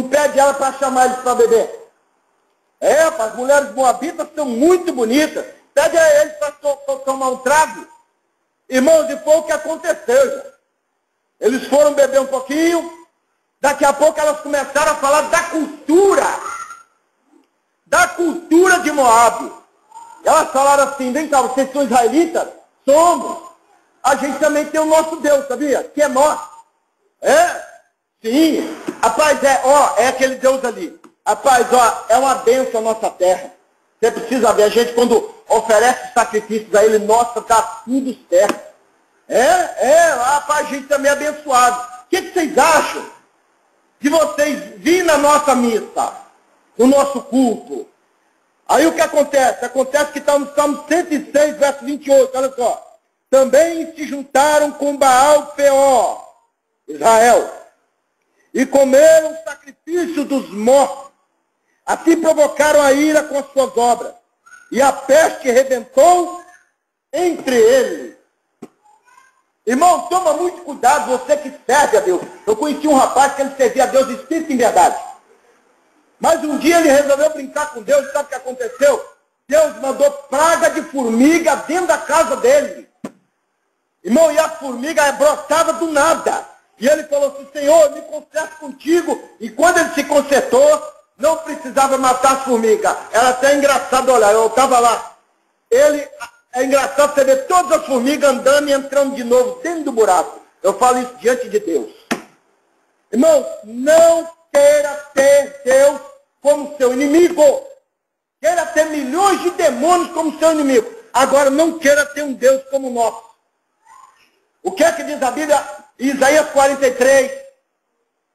não, pede ela para chamar eles para beber. É, as mulheres moabitas são muito bonitas. Pede a eles para to, to, tomar um trago. Irmãos, e foi o que aconteceu. Já. Eles foram beber um pouquinho, daqui a pouco elas começaram a falar da cultura. Da cultura de Moab. Elas falaram assim, vem cá, vocês são israelitas? Somos. A gente também tem o nosso Deus, sabia? Que é nosso. É? Sim. Rapaz, é, ó, é aquele Deus ali. Rapaz, ó, é uma bênção a nossa terra. Você precisa ver, a gente quando oferece sacrifícios a ele, nossa, tá tudo certo. É, é, rapaz, a gente também é abençoado. O que, que vocês acham de vocês virem na nossa missa, no nosso culto? Aí o que acontece? Acontece que está no Salmo 106, verso 28, olha só. Também se juntaram com Baal Peor, Israel, e comeram o sacrifício dos mortos. Assim provocaram a ira com as suas obras. E a peste rebentou entre eles. Irmão, toma muito cuidado, você que serve a Deus. Eu conheci um rapaz que ele servia a Deus espírito em verdade. Mas um dia ele resolveu brincar com Deus, sabe o que aconteceu? Deus mandou praga de formiga dentro da casa dele. Irmão, e a formiga brotava do nada. E ele falou assim, Senhor, me conserto contigo. E quando ele se consertou, não precisava matar as formigas. Era até engraçado olhar, eu estava lá. Ele, é engraçado você ver todas as formigas andando e entrando de novo dentro do buraco. Eu falo isso diante de Deus. Irmão, não queira ter Deus como seu inimigo. Queira ter milhões de demônios como seu inimigo. Agora não queira ter um Deus como o nosso. O que é que diz a Bíblia? Isaías 43,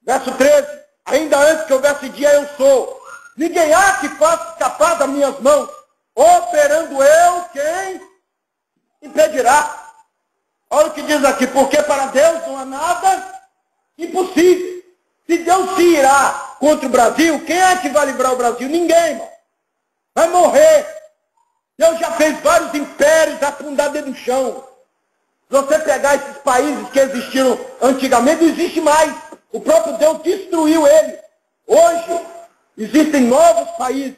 verso 13. Ainda antes que houvesse dia, eu sou. Ninguém há que faça escapar das minhas mãos. Operando eu, quem impedirá? Olha o que diz aqui, porque para Deus não há nada impossível. Se Deus se irá contra o Brasil, quem é que vai livrar o Brasil? Ninguém, irmão. Vai morrer. Deus já fez vários impérios afundados no chão. Se você pegar esses países que existiram antigamente, não existe mais. O próprio Deus destruiu ele. Hoje, existem novos países.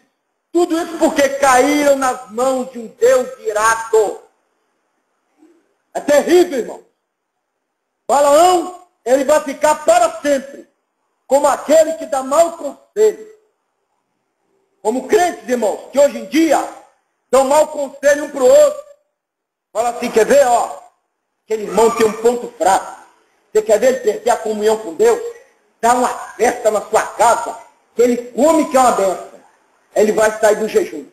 Tudo isso porque caíram nas mãos de um Deus irado. É terrível, irmão. Balaão, ele vai ficar para sempre como aquele que dá mau conselho. Como crentes, irmãos, que hoje em dia dão mau conselho um para o outro. Fala assim, quer ver, ó, aquele irmão tem um ponto fraco. Você quer ver ele perder a comunhão com Deus? Dá uma festa na sua casa, que ele come que é uma benção. Ele vai sair do jejum.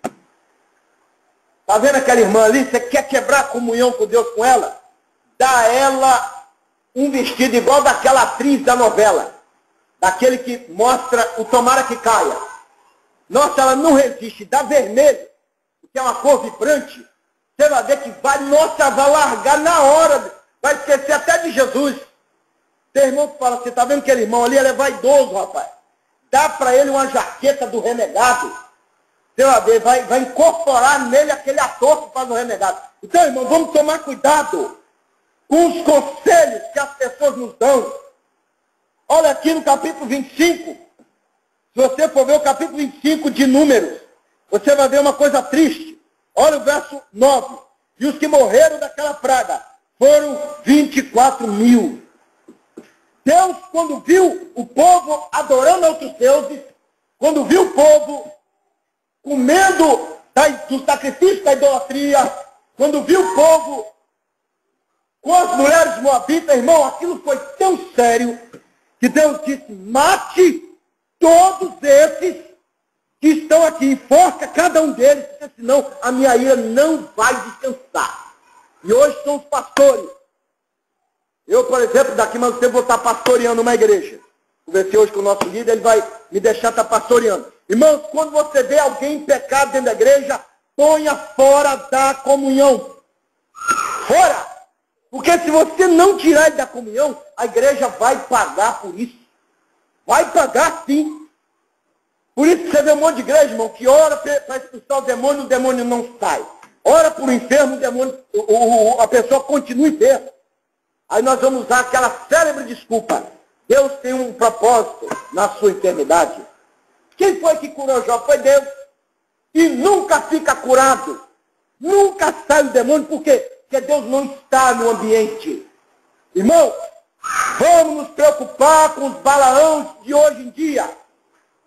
Está vendo aquela irmã ali? Você quer quebrar a comunhão com Deus com ela? Dá a ela um vestido igual daquela atriz da novela. Daquele que mostra o tomara que caia. Nossa, ela não resiste. Dá vermelho, que é uma cor vibrante. Você vai ver vai, nossa, vai largar na hora. Vai esquecer até de Jesus. Tem irmão que fala, você está vendo aquele irmão ali? Ele é vaidoso, rapaz. Dá para ele uma jaqueta do renegado. Vai ver, vai, vai incorporar nele aquele ator que faz o renegado. Então, irmão, vamos tomar cuidado com os conselhos que as pessoas nos dão. Olha aqui no capítulo 25. Se você for ver o capítulo 25 de Números, você vai ver uma coisa triste. Olha o verso 9. E os que morreram daquela praga foram 24 mil. Deus, quando viu o povo adorando outros deuses, quando viu o povo comendo do sacrifício da idolatria, quando viu o povo com as mulheres moabitas, irmão, aquilo foi tão sério que Deus disse, mate todos esses aqui, enforca cada um deles, porque senão a minha ira não vai descansar. E hoje são os pastores eu, por exemplo, daqui mais um tempo vou estar pastoreando uma igreja. Vou ver se hoje com o nosso líder ele vai me deixar estar pastoreando. Irmãos, quando você vê alguém em pecado dentro da igreja, ponha fora da comunhão. Fora! Porque se você não tirar ele da comunhão, a igreja vai pagar por isso. Vai pagar sim. Por isso você vê um monte de igreja, irmão, que ora para expulsar o demônio, o demônio não sai. Ora por um enfermo, o demônio, o, o, a pessoa continua enferma. Aí nós vamos usar aquela célebre desculpa. Deus tem um propósito na sua enfermidade. Quem foi que curou Jó? Foi Deus. E nunca fica curado. Nunca sai o demônio, por quê? Porque Deus não está no ambiente. Irmão, vamos nos preocupar com os balaãos de hoje em dia.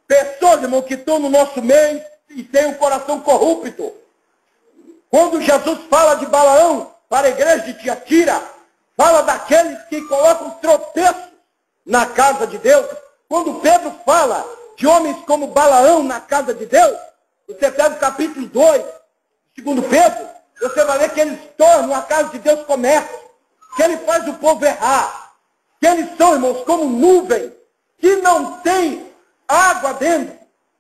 Pessoas, irmão, que estão no nosso meio e têm um coração corrupto. Quando Jesus fala de Balaão para a igreja de Tiatira, fala daqueles que colocam tropeços na casa de Deus. Quando Pedro fala de homens como Balaão na casa de Deus, você pega o capítulo 2, segundo Pedro, você vai ver que eles tornam a casa de Deus comércio, que ele faz o povo errar, que eles são, irmãos, como nuvem, que não tem água dentro.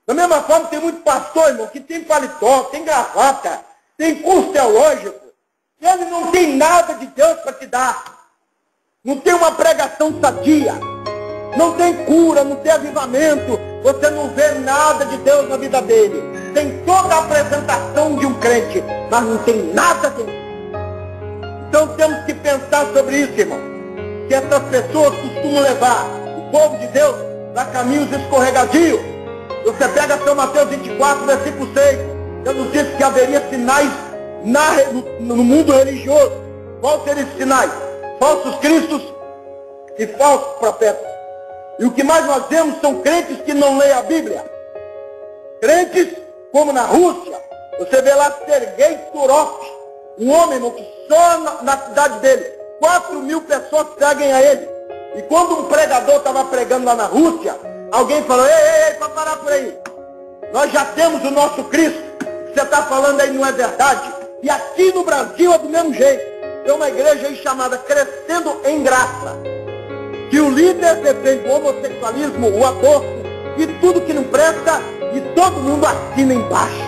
Da mesma forma, tem muito pastor, irmão, que tem paletó, tem gravata, tem curso teológico, e ele não tem nada de Deus para te dar. Não tem uma pregação sadia. Não tem cura, não tem avivamento. Você não vê nada de Deus na vida dele. Tem toda a apresentação de um crente, mas não tem nada dele. Então temos que pensar sobre isso, irmão. Que essas pessoas costumam levar o povo de Deus para caminhos escorregadios. Você pega São Mateus 24, versículo 6. Jesus disse que haveria sinais na, no, no mundo religioso. Quais seriam esses sinais? Falsos cristos e falsos profetas. E o que mais nós vemos são crentes que não leem a Bíblia. Crentes como na Rússia. Você vê lá Sergei Turov, um homem irmão, que só na, na, cidade dele, 4 mil pessoas seguem a ele. E quando um pregador estava pregando lá na Rússia, alguém falou, ei, ei, ei, para parar por aí. Nós já temos o nosso Cristo. O que você está falando aí não é verdade. E aqui no Brasil é do mesmo jeito. Tem uma igreja aí chamada Crescendo em Graça que o líder defende o homossexualismo, o aborto e tudo que não presta e todo mundo assina embaixo.